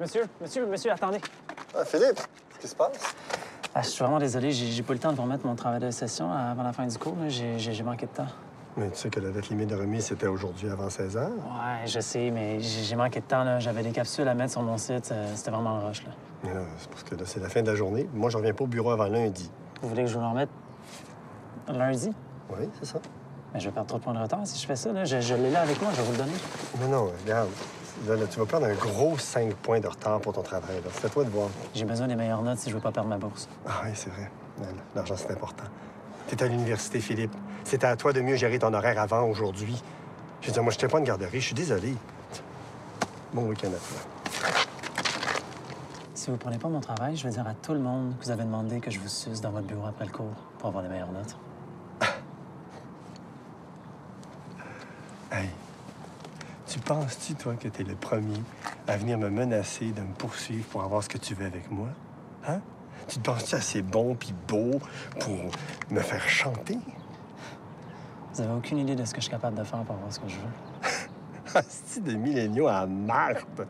Monsieur, monsieur, monsieur, attendez. Ah, Philippe, qu'est-ce qui se passe? Ah, je suis vraiment désolé, j'ai pas eu le temps de vous remettre mon travail de session avant la fin du cours. J'ai manqué de temps. Mais tu sais que la date limite de remise, c'était aujourd'hui avant 16 heures. Ouais, je sais, mais j'ai manqué de temps. là. J'avais des capsules à mettre sur mon site. euh, C'était vraiment le rush. Là. Mais là, c'est parce que là, c'est la fin de la journée. Moi, je reviens pas au bureau avant lundi. Vous voulez que je vous le remette lundi? Oui, c'est ça. Mais je vais perdre trop de points de retard si je fais ça. Là. Je, je l'ai là avec moi, je vais vous le donner. Non, non, regarde. Là, là, tu vas perdre un gros 5 points de retard pour ton travail. C'est à toi de voir. J'ai besoin des meilleures notes si je veux pas perdre ma bourse. Ah oui, c'est vrai. L'argent, c'est important. Tu es à l'université, Philippe. C'était à toi de mieux gérer ton horaire avant aujourd'hui. Je veux dire, moi, je pas une garderie. Je suis désolé. Bon week-end à toi. Si vous prenez pas mon travail, je vais dire à tout le monde que vous avez demandé que je vous suce dans votre bureau après le cours pour avoir les meilleures notes. Hey, tu penses-tu, toi, que t'es le premier à venir me menacer de me poursuivre pour avoir ce que tu veux avec moi? Hein? Tu te penses-tu assez bon puis beau pour me faire chanter? Vous avez aucune idée de ce que je suis capable de faire pour avoir ce que je veux. Asti de milléniaux à marde!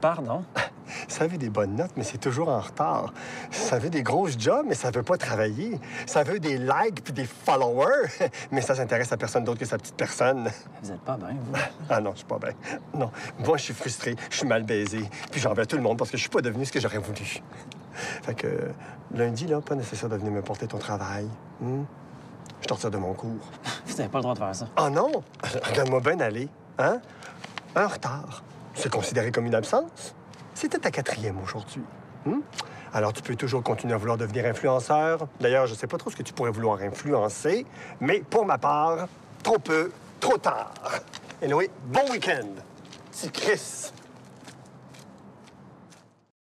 Pardon? Ça veut des bonnes notes, mais c'est toujours en retard. Ça veut des grosses jobs, mais ça veut pas travailler. Ça veut des likes puis des followers, mais ça s'intéresse à personne d'autre que sa petite personne. Vous êtes pas bien, vous. Ah non, je suis pas bien. Non, moi, je suis frustré, je suis mal baisé, puis j'en veux à tout le monde parce que je suis pas devenu ce que j'aurais voulu. Fait que lundi, là, pas nécessaire de venir me porter ton travail. hmm? Je te retire de mon cours. Vous avez pas le droit de faire ça. Ah non! Regarde-moi bien aller. Hein? Un retard. C'est considéré comme une absence. C'était ta quatrième aujourd'hui. hmm? Alors, tu peux toujours continuer à vouloir devenir influenceur. D'ailleurs, je sais pas trop ce que tu pourrais vouloir influencer, mais pour ma part, trop peu, trop tard. Oui, bon week-end. Petit Chris.